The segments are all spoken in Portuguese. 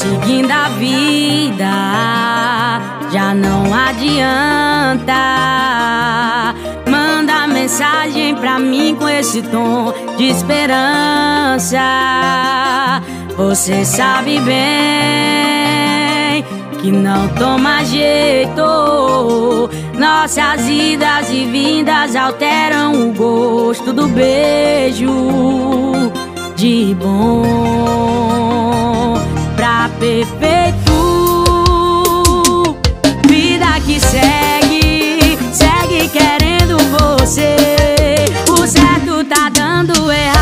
seguindo a vida, já não adianta. Manda mensagem pra mim com esse tom de esperança. Você sabe bem que não toma jeito. Nossas idas e vindas alteram o gosto do beijo de bom. Perfeito, Vida que segue, segue querendo você. O certo tá dando errado.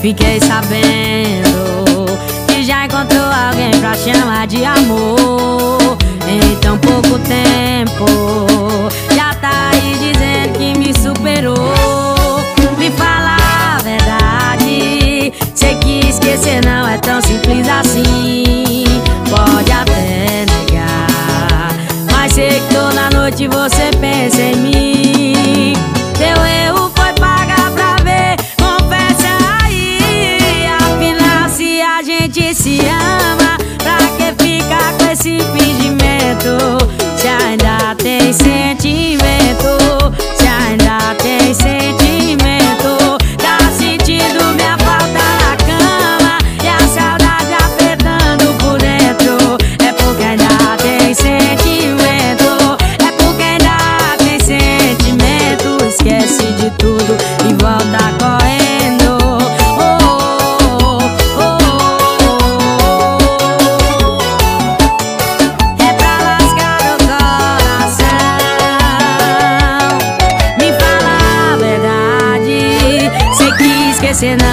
Fiquei sabendo que já encontrou alguém pra chamar de amor. Em tão pouco tempo, já tá aí dizendo que me superou. Me fala a verdade, sei que esquecer não é tão simples assim. Pode até negar, mas sei que toda noite você pensa em mim. de tudo e volta correndo. Oh, oh, oh, é pra lascar o coração. Me fala a verdade, sei que esquecer não.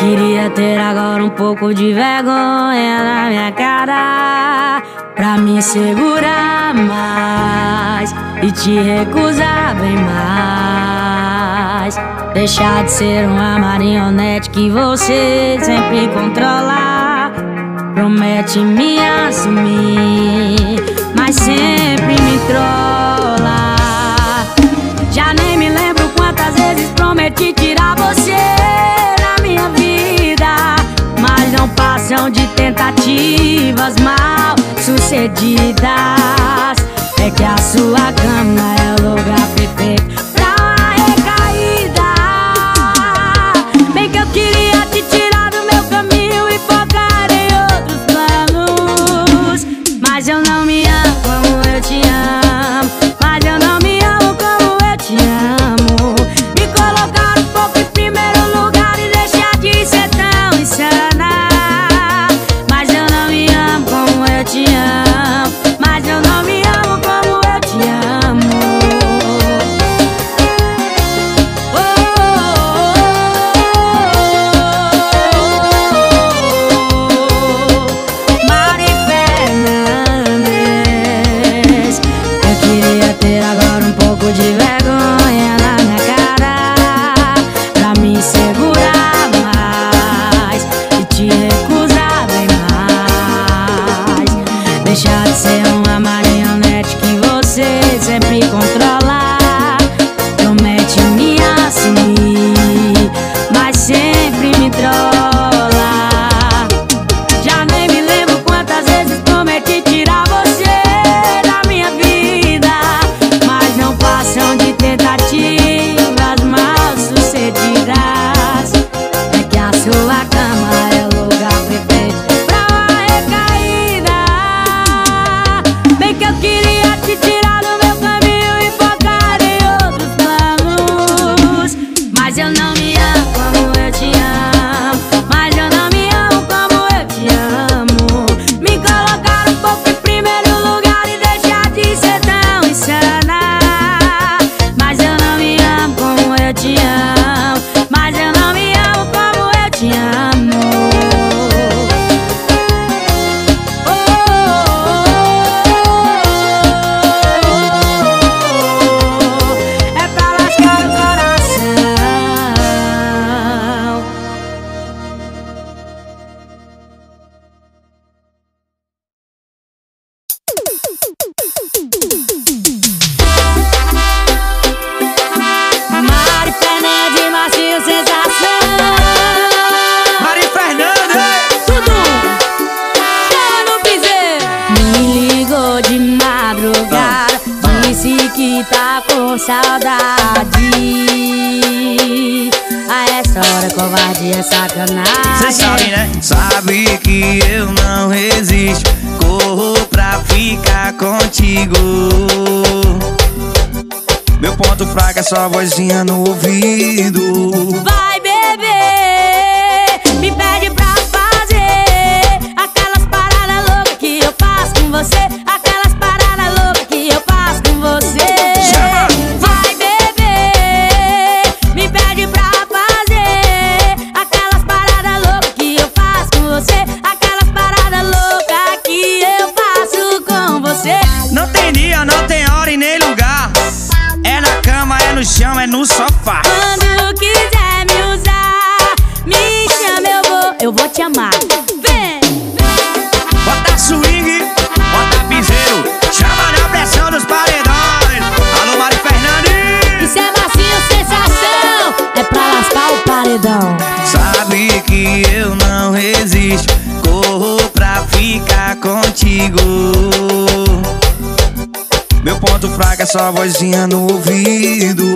Queria ter agora um pouco de vergonha na minha cara Pra me segurar mais E te recusar bem mais. Deixar de ser uma marionete que você sempre controla. Promete me assumir Mas sempre me trola. Já nem me lembro quantas vezes prometi tirar você. de tentativas mal sucedidas. É que a sua cama é lugar aquela vozinha no ouvido. Vai beber, me pede pra fazer Aquelas paradas loucas que eu faço com você. essa vozinha no ouvido.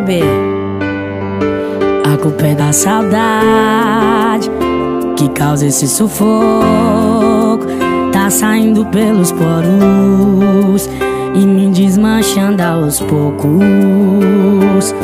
bebê. A culpa é da saudade que causa esse sufoco. Tá saindo pelos poros e me desmanchando aos poucos.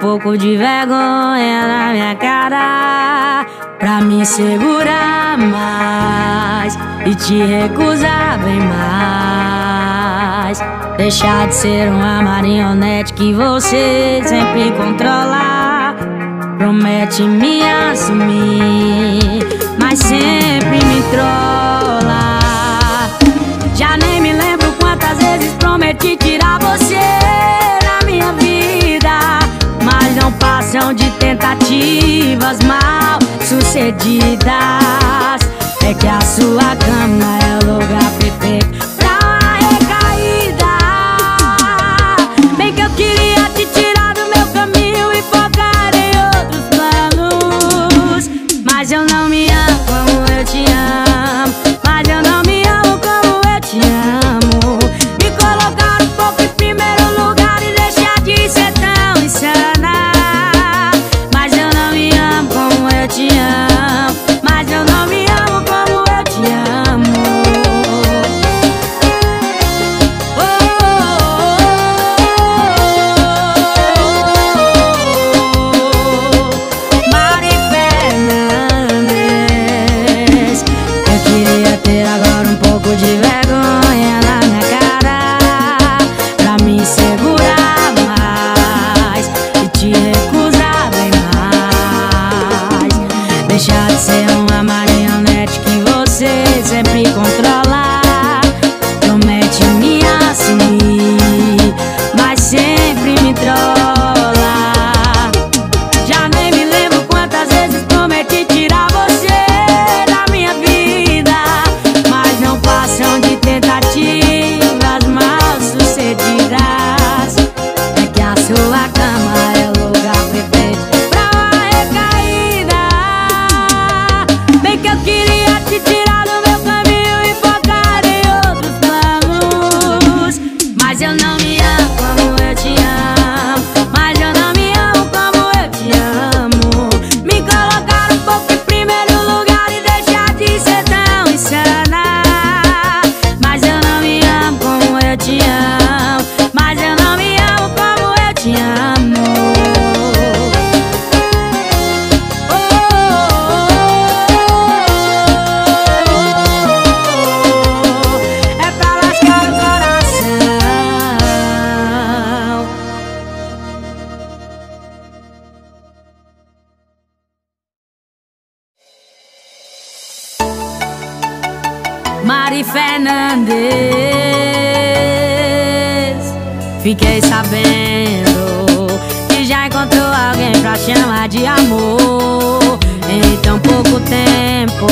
pouco de vergonha na minha cara Pra me segurar mais E te recusar bem mais. Deixar de ser uma marionete que você sempre controla. Promete me assumir Mas sempre me trola. Já nem me lembro quantas vezes prometi tirar você. tentativas mal sucedidas. É que a sua cama é o lugar perfeito Fiquei sabendo que já encontrou alguém pra chamar de amor. Em tão pouco tempo,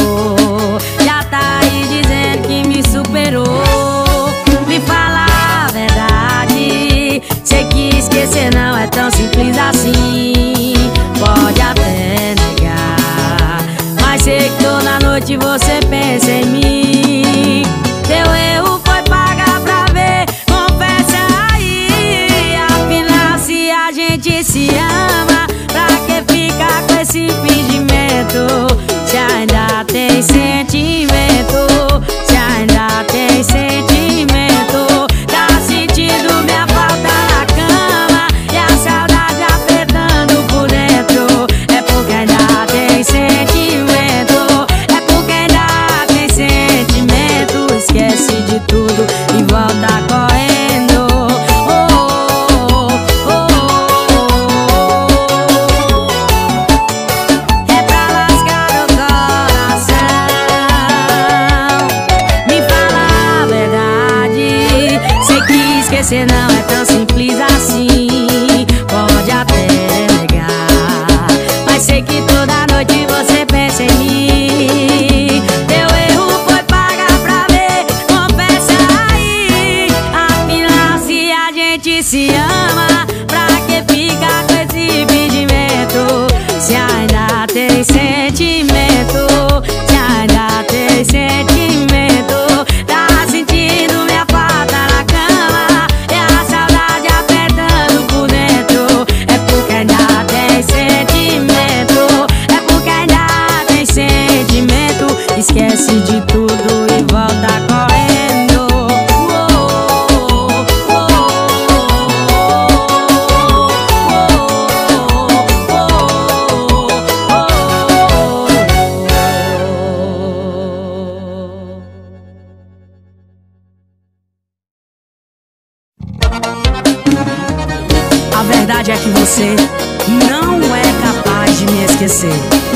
já tá aí dizendo que me superou. Me fala a verdade, sei que esquecer não é tão simples assim. Pode até negar, mas sei que toda noite você pensa em mim. verdade é que você não é capaz de me esquecer.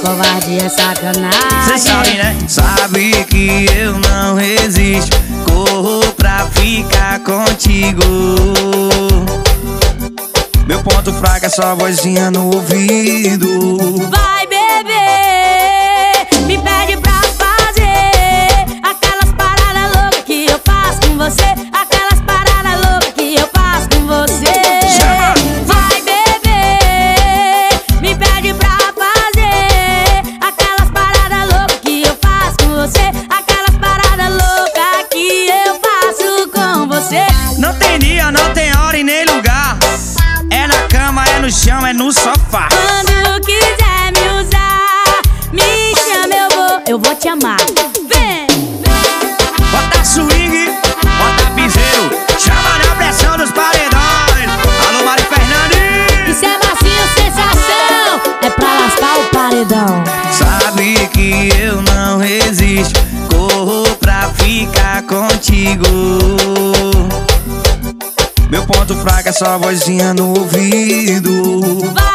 covardia é sacanagem. Cê sabe, né? Sabe que eu não resisto. Corro pra ficar contigo. Meu ponto fraco é sua vozinha no ouvido. Vai. paredão. Sabe que eu não resisto, corro pra ficar contigo. Meu ponto fraco é sua vozinha no ouvido. Vai!